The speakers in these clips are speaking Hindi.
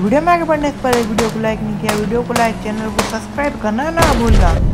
वीडियो में आगे बढ़ने से पहले वीडियो को लाइक नहीं किया, वीडियो को लाइक, चैनल को सब्सक्राइब करना ना भूलना।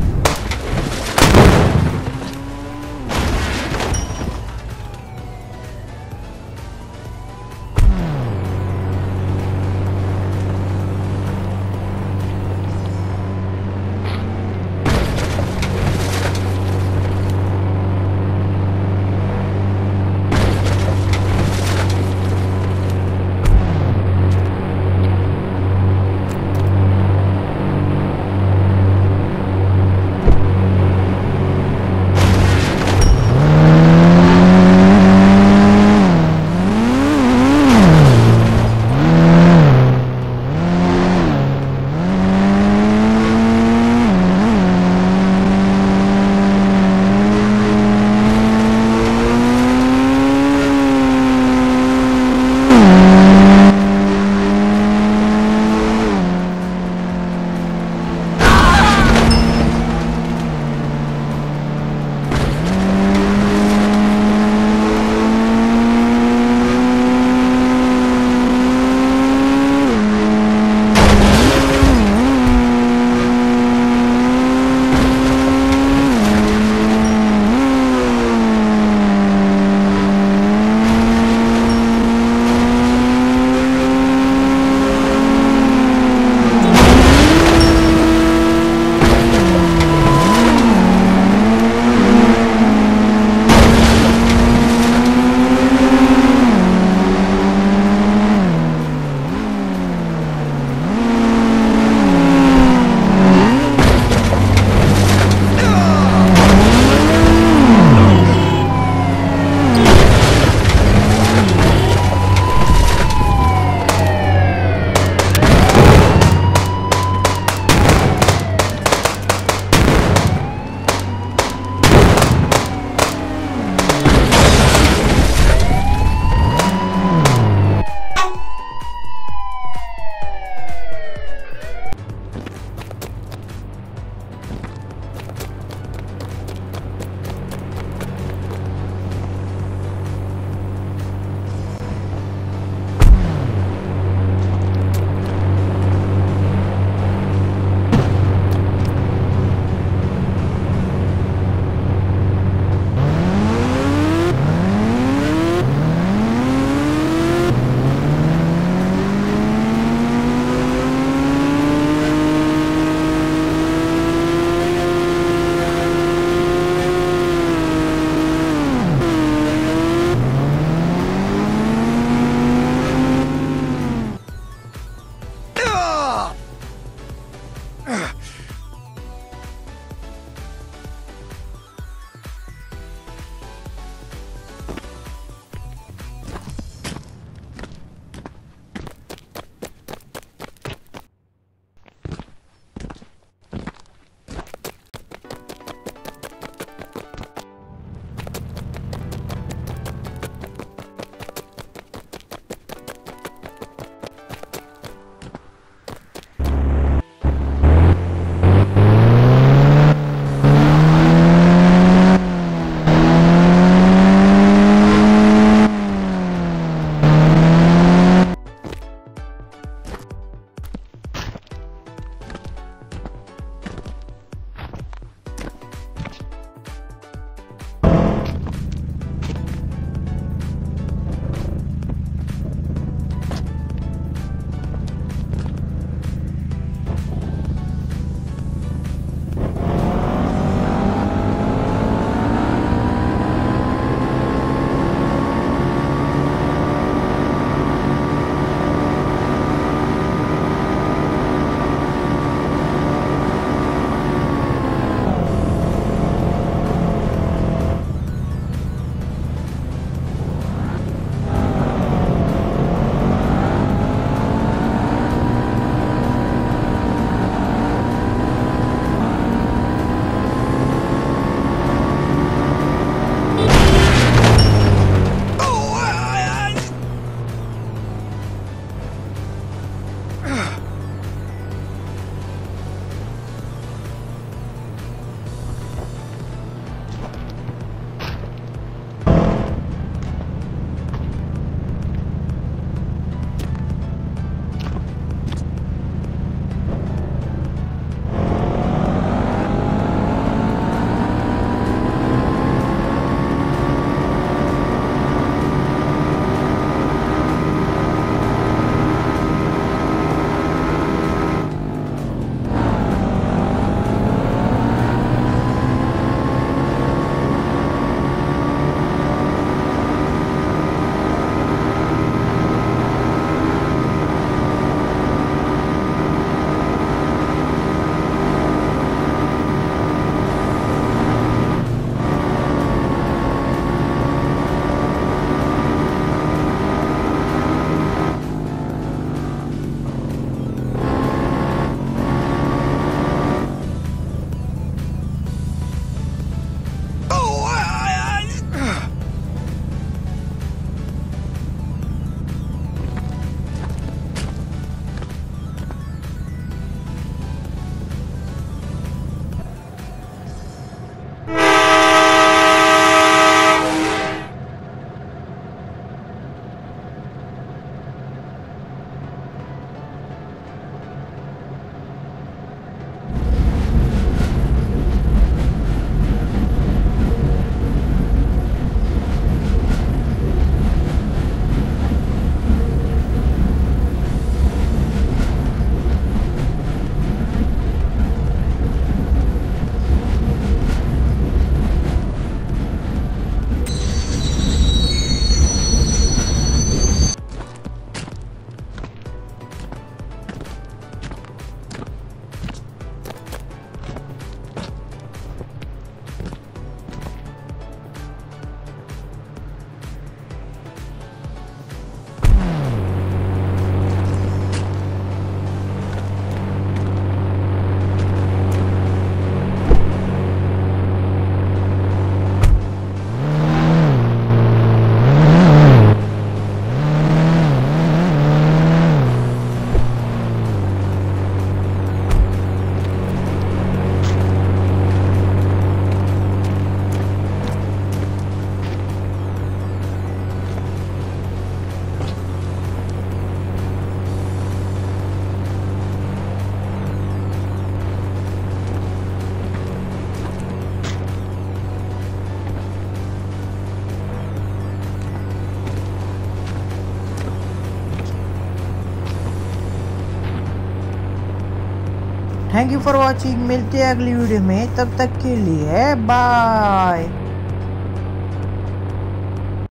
थैंक यू फॉर वॉचिंग मिलते हैं अगली वीडियो में. तब तक के लिए बाय